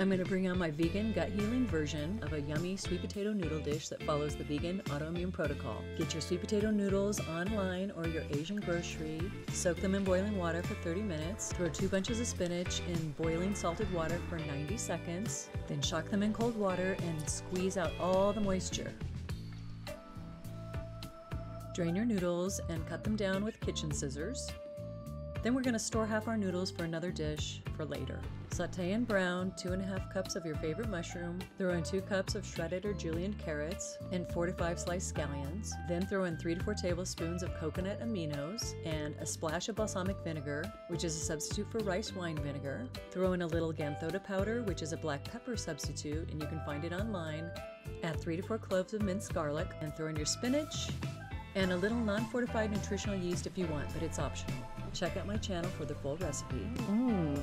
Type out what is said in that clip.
I'm going to bring on my vegan gut healing version of a yummy sweet potato noodle dish that follows the vegan autoimmune protocol. Get your sweet potato noodles online or your Asian grocery, soak them in boiling water for 30 minutes, throw two bunches of spinach in boiling salted water for 90 seconds, then shock them in cold water and squeeze out all the moisture. Drain your noodles and cut them down with kitchen scissors. Then we're going to store half our noodles for another dish for later. Saute and brown two and a half cups of your favorite mushroom. Throw in two cups of shredded or julienne carrots and four to five sliced scallions. Then throw in three to four tablespoons of coconut aminos and a splash of balsamic vinegar, which is a substitute for rice wine vinegar. Throw in a little ganthoda powder, which is a black pepper substitute, and you can find it online. Add three to four cloves of minced garlic and throw in your spinach and a little non fortified nutritional yeast if you want, but it's optional. Check out my channel for the full recipe. Mmm.